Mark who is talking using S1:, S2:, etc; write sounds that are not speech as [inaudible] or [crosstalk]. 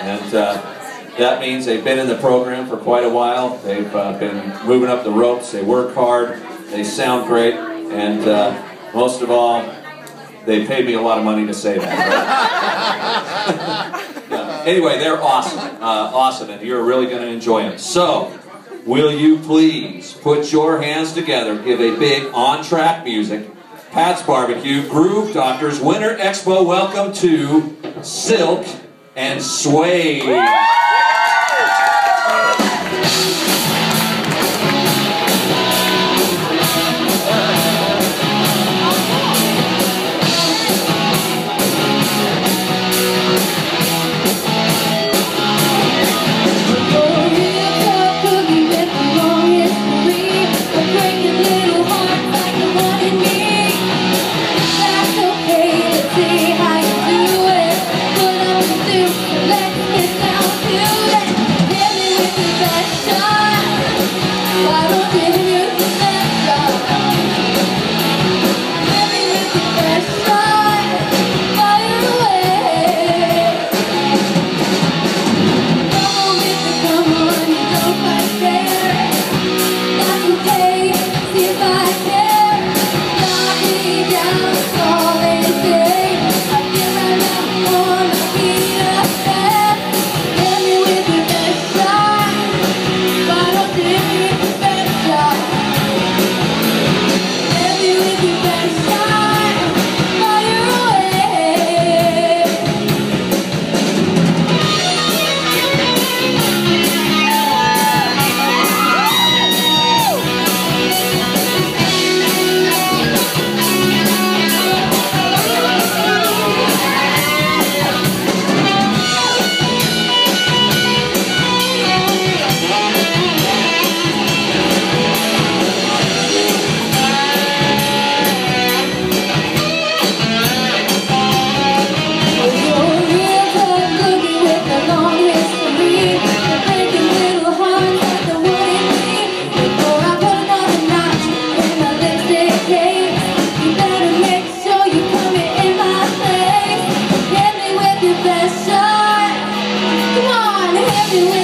S1: And uh, that means they've been in the program for quite a while. They've uh, been moving up the ropes. They work hard. They sound great. And uh, most of all, they paid me a lot of money to say that. [laughs] Anyway, they're awesome. Uh, awesome. And you're really going to enjoy them. So, will you please put your hands together, give a big OnTrack music, Pat's Barbecue, Groove Doctors, Winter Expo, welcome to Silk and Suede.
S2: Why you